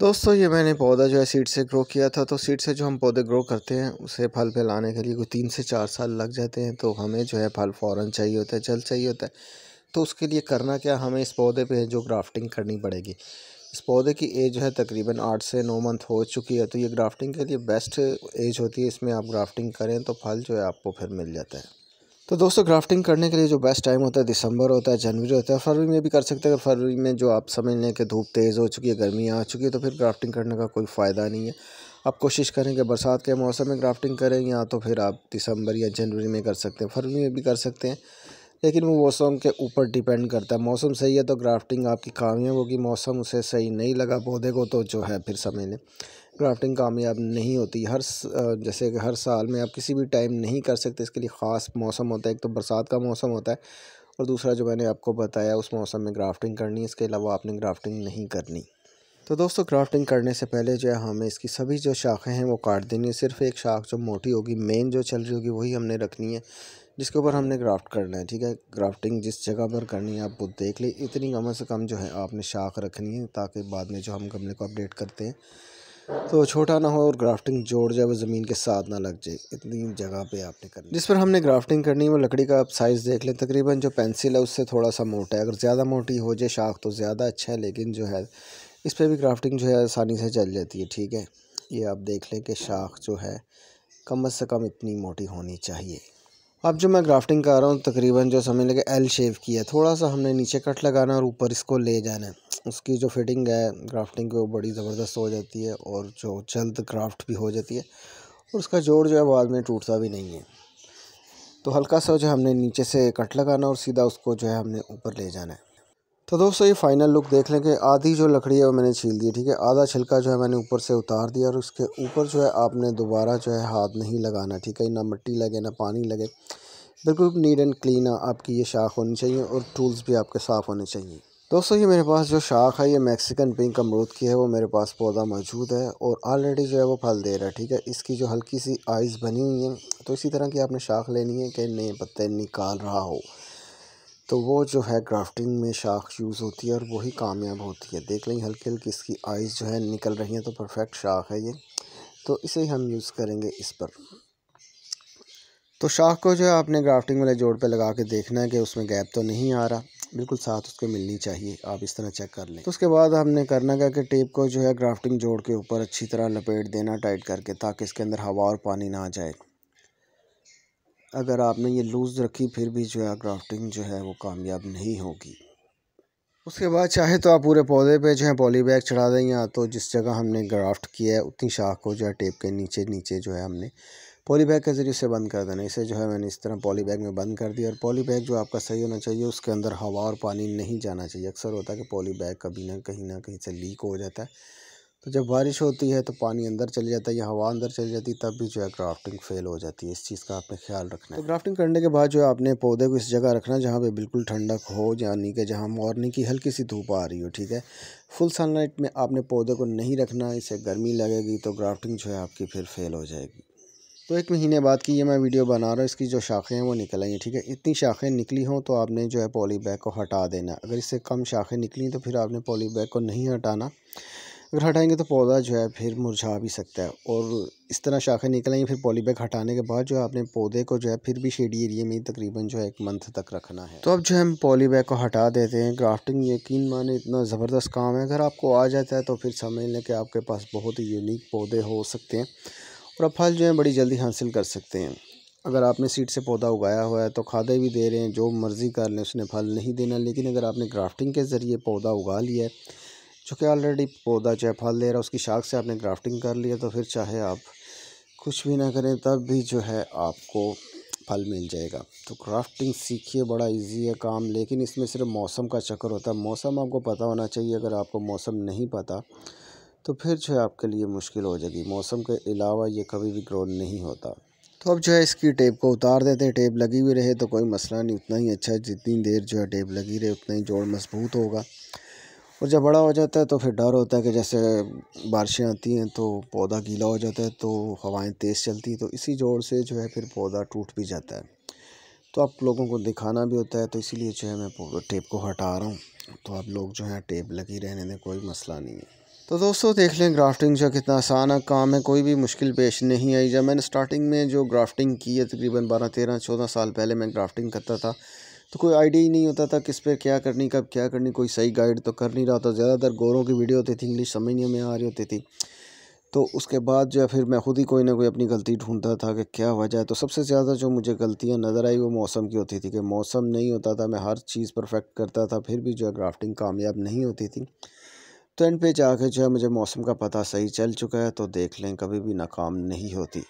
دوستو، یہ میں نے پودا جو ہے سیڈ سے گرو کیا تھا، تو سیڈ سے جو ہم پودے گرو کرتے ہیں، اسے پھل پہ لانے کے لیے کوئی تین سے چار سال لگ جاتے ہیں، تو ہمیں جو ہے پھل فوراً چاہیے ہوتا ہے، جلد چاہیے ہوتا ہے۔ تو اس کے لیے کرنا کیا، ہمیں اس پودے پہ جو گرافٹنگ کرنی پڑے گی۔ اس پودے کی ایج جو ہے تقریباً آٹھ سے نو منتھ ہو چکی ہے، تو یہ گرافٹنگ کے لیے بیسٹ ایج ہوتی ہے۔ اس میں آپ گرافٹنگ کریں تو پھل جو ہے آپ کو پھر مل جاتا ہے۔ تو دوستو گرافٹنگ کرنے کے لیے جو بیسٹ ٹائم ہوتا ہے دسمبر ہوتا ہے جنوری ہوتا ہے فروری میں بھی کر سکتے ہیں۔ اگر فروری میں جو آپ سمجھ لیں کہ دھوپ تیز ہو چکی ہے، گرمی آ چکی ہے، تو پھر گرافٹنگ کرنے کا کوئی فائدہ نہیں ہے۔ آپ کوشش کریں کہ برسات کے موسم میں گرافٹنگ کریں، یا تو پھر آپ دسمبر یا جنوری میں کر سکتے ہیں۔ فروری میں بھی کر سکتے ہیں، لیکن وہ موسم کے اوپر ڈیپینڈ کرتا ہے۔ موسم صحیح ہے تو گرافٹنگ آپ کی کامیاب ہوگی، موسم اسے صحیح نہیں لگا پودے کو، تو جو ہے پھر سمجھ لیں۔ گرافٹنگ کامیاب نہیں ہوتی۔ ہر جیسے کہ ہر سال میں آپ کسی بھی ٹائم نہیں کر سکتے، اس کے لیے خاص موسم ہوتا ہے۔ ایک تو برسات کا موسم ہوتا ہے اور دوسرا جو میں نے آپ کو بتایا، اس موسم میں گرافٹنگ کرنی ہے اس کے علاوہ آپ نے گرافٹنگ نہیں کرنی۔ تو دوستو گرافٹنگ کرنے سے پہلے جو ہے، ہمیں اس کی سبھی جو شاخیں ہیں، وہ کاٹ دینی ہے صرف ایک شاخ جو موٹی ہوگی مین جو چل رہی ہوگی، وہی ہم نے رکھنی ہے، جس کے اوپر ہم نے گرافٹ کرنا ہے، ٹھیک ہے؟ گرافٹنگ جس جگہ پر کرنی ہے، آپ وہ دیکھ لیں۔ اتنی کم سے کم جو ہے، آپ نے شاخ رکھنی ہے، تاکہ بعد میں جو ہم گملے کو اپڈیٹ کرتے ہیں تو چھوٹا نہ ہو اور گرافٹنگ جوڑ جائے، وہ زمین کے ساتھ نہ لگ جائے۔ اتنی جگہ پہ آپ نے کرنی۔ جس پر ہم نے گرافٹنگ کرنی ہے وہ لکڑی کا آپ سائز دیکھ لیں۔ تقریباً جو پینسل ہے، اس سے تھوڑا سا موٹا ہے۔ اگر زیادہ موٹی ہو جائے، شاخ تو زیادہ اچھا ہے، لیکن جو ہے، اس پہ بھی گرافٹنگ جو ہے، آسانی سے چل جاتی ہے، ٹھیک ہے؟ یہ آپ دیکھ لیں کہ شاخ جو ہے، کم از کم اتنی موٹی ہونی چاہیے۔ اب جو میں گرافٹنگ کر رہا ہوں، تقریباً جو سمجھ لگے ایل شیف کی ہے، تھوڑا سا ہم نے نیچے کٹ لگانا اور اوپر اس کو لے جانا ہے۔ اس کی جو فٹنگ ہے گرافٹنگ وہ بڑی زبردست ہو جاتی ہے اور جو جلد گرافٹ بھی ہو جاتی ہے اور اس کا جوڑ جو ہے بعد میں ٹوٹتا بھی نہیں ہے۔ تو ہلکا سا جو ہم نے نیچے سے کٹ لگانا اور سیدھا اس کو جو ہے ہم نے اوپر لے جانا ہے۔ تو دوستو، یہ فائنل لک دیکھ لیں کہ آدھی جو لکڑی ہے وہ میں نے چھیل دی ٹھیک ہے؟ آدھا چھلکا جو ہے میں نے اوپر سے اتار دیا اور اس کے اوپر جو ہے آپ نے دوبارہ جو ہے ہاتھ نہیں لگانا، ٹھیک ہے؟ نہ مٹی لگے، نہ پانی لگے۔ بالکل نیٹ اینڈ کلین آپ کی یہ شاخ ہونی چاہیے اور ٹولز بھی آپ کے صاف ہونے چاہیے۔ دوستو، یہ میرے پاس جو شاخ ہے، یہ میکسیکن پنک امرود کی ہے۔ وہ میرے پاس پودا موجود ہے اور آلریڈی جو ہے وہ پھل دے رہا ہے، ٹھیک ہے؟ اس کی جو ہلکی سی آئز بنی ہوئی ہیں، تو اسی طرح کی آپ نے شاخ لینی ہے کہ نئے پتے نکال رہا ہو۔ تو وہ جو ہے گرافٹنگ میں شاخ یوز ہوتی ہے اور وہی کامیاب ہوتی ہے۔ دیکھ لیں، ہلکی ہلکی اس کی آئز جو ہے نکل رہی ہیں، تو پرفیکٹ شاخ ہے یہ۔ تو اسے ہم یوز کریں گے اس پر۔ تو شاخ کو جو ہے آپ نے گرافٹنگ والے جوڑ پہ لگا کے دیکھنا ہے کہ اس میں گیپ تو نہیں آ رہا۔ بالکل ساتھ اس کے ملنی چاہیے، آپ اس طرح چیک کر لیں۔ تو اس کے بعد ہم نے کرنا کیا کہ ٹیپ کو جو ہے گرافٹنگ جوڑ کے اوپر اچھی طرح لپیٹ دینا ٹائٹ کر کے تاکہ اس کے اندر ہوا اور پانی نہ آ جائے۔ اگر آپ نے یہ لوز رکھی، پھر بھی جو ہے گرافٹنگ جو ہے وہ کامیاب نہیں ہوگی۔ اس کے بعد چاہے تو آپ پورے پودے پہ جو ہے پولی بیگ چڑھا دیں یا تو جس جگہ ہم نے گرافٹ کیا ہے، اتنی شاخ کو جو ہے ٹیپ کے نیچے نیچے جو ہے ہم نے پولی بیگ کے ذریعے سے بند کر دینا اسے جو ہے میں نے اس طرح پولی بیگ میں بند کر دیا اور پولی بیگ جو آپ کا صحیح ہونا چاہیے، اس کے اندر ہوا اور پانی نہیں جانا چاہیے۔ اکثر ہوتا ہے کہ پولی بیگ کبھی نہ کہیں نہ کہیں سے لیک ہو جاتا ہے۔ تو جب بارش ہوتی ہے تو پانی اندر چل جاتا ہے یا ہوا اندر چل جاتی ہے، تب بھی جو ہے گرافٹنگ فیل ہو جاتی ہے۔ اس چیز کا آپ نے خیال رکھنا ہے۔ تو گرافٹنگ کرنے کے بعد جو ہے آپ نے پودے کو اس جگہ رکھنا جہاں پہ بالکل ٹھنڈک ہو یعنی کہ جہاں مارننگ کی ہلکی سی دھوپ آ رہی ہو، ٹھیک ہے۔ فل سن لائٹ میں آپ نے پودے کو نہیں رکھنا، اسے گرمی لگے گی تو گرافٹنگ جو ہے آپ کی پھر فیل ہو جائے گی۔ تو ایک مہینے بعد کی یہ میں ویڈیو بنا رہا ہوں، اس کی جو شاخیں ہیں وہ نکل آئی ہیں، ٹھیک ہے؟ اتنی شاخیں نکلی ہوں تو آپ نے جو ہے پولی بیگ کو ہٹا دینا۔ اگر اس سے کم شاخیں نکلی تو پھر آپ نے پولی بیگ کو نہیں ہٹانا۔ اگر ہٹائیں گے تو پودا جو ہے پھر مرجھا بھی سکتا ہے۔ اور اس طرح شاخیں نکل آئیں پھر پولی بیگ ہٹانے کے بعد جو ہے آپ نے پودے کو جو ہے پھر بھی شیڈی ایریے میں تقریباً جو ہے ایک منتھ تک رکھنا ہے۔ تو اب جو ہے ہم پولی بیگ کو ہٹا دیتے ہیں۔ گرافٹنگ یقین مانے اتنا زبردست کام ہے۔ اگر آپ کو آ جاتا ہے تو پھر سمجھ لیں کہ آپ کے پاس بہت ہی یونیک پودے ہو سکتے ہیں۔ اور پھل جو ہیں بڑی جلدی حاصل کر سکتے ہیں۔ اگر آپ نے سیڈ سے پودا اگایا ہوا ہے تو کھادے بھی دے رہے ہیں، جو مرضی کر لیں، اس نے پھل نہیں دینا۔ لیکن اگر آپ نے گرافٹنگ کے ذریعے پودا اگا لیا ہے جو کہ آلریڈی پودا چاہے پھل دے رہا ہے، اس کی شاخ سے آپ نے گرافٹنگ کر لیا، تو پھر چاہے آپ کچھ بھی نہ کریں، تب بھی جو ہے آپ کو پھل مل جائے گا۔ تو گرافٹنگ سیکھیے، بڑا ایزی ہے کام۔ لیکن اس میں صرف موسم کا چکر ہوتا ہے۔ موسم آپ کو پتہ ہونا چاہیے، اگر آپ کو موسم نہیں پتہ تو پھر جو ہے آپ کے لیے مشکل ہو جائے گی۔ موسم کے علاوہ یہ کبھی بھی گرو نہیں ہوتا۔ تو اب جو ہے اس کی ٹیپ کو اتار دیتے ہیں۔ ٹیپ لگی ہوئی رہے تو کوئی مسئلہ نہیں، اتنا ہی اچھا ہے۔ جتنی دیر جو ہے ٹیپ لگی رہے، اتنا ہی جوڑ مضبوط ہوگا۔ اور جب بڑا ہو جاتا ہے تو پھر ڈر ہوتا ہے کہ جیسے بارشیں آتی ہیں تو پودا گیلا ہو جاتا ہے، تو ہوائیں تیز چلتی ہیں۔ تو اسی جوڑ سے جو ہے پھر پودا ٹوٹ بھی جاتا ہے۔ تو آپ لوگوں کو دکھانا بھی ہوتا ہے۔ تو اسی لیے جو ہے میں ٹیپ کو ہٹا رہا ہوں۔ تو آپ لوگ جو ہے ٹیپ لگی رہنے دیں، کوئی مسئلہ نہیں ہے۔ تو دوستو دیکھ لیں گرافٹنگ جو کتنا آسان کام ہے کوئی بھی مشکل پیش نہیں آئی۔ جب میں نے سٹارٹنگ میں جو گرافٹنگ کی ہے تقریباً بارہ، تیرہ، چودہ سال پہلے میں گرافٹنگ کرتا تھا، تو کوئی آئیڈیا ہی نہیں ہوتا تھا کس پہ کیا کرنی، کب کیا کرنی۔ کوئی صحیح گائیڈ تو کر نہیں رہا تھا۔ زیادہ تر گوروں کی ویڈیو ہوتی تھی انگلش سمجھنے میں آ رہی ہوتی تھی۔ تو اس کے بعد جو ہے پھر میں خود ہی کوئی نہ کوئی اپنی غلطی ڈھونڈتا تھا کہ کیا وجہ ہے۔ تو سب سے زیادہ جو مجھے غلطیاں نظر آئی وہ موسم کی ہوتی تھی کہ موسم نہیں ہوتا تھا۔ میں ہر چیز پرفیکٹ کرتا تھا، پھر بھی جو ہے گرافٹنگ کامیاب نہیں ہوتی تھی۔ تو اینڈ پہ جا کے جو ہے مجھے موسم کا پتہ صحیح چل چکا ہے تو دیکھ لیں، کبھی بھی ناکام نہیں ہوتی۔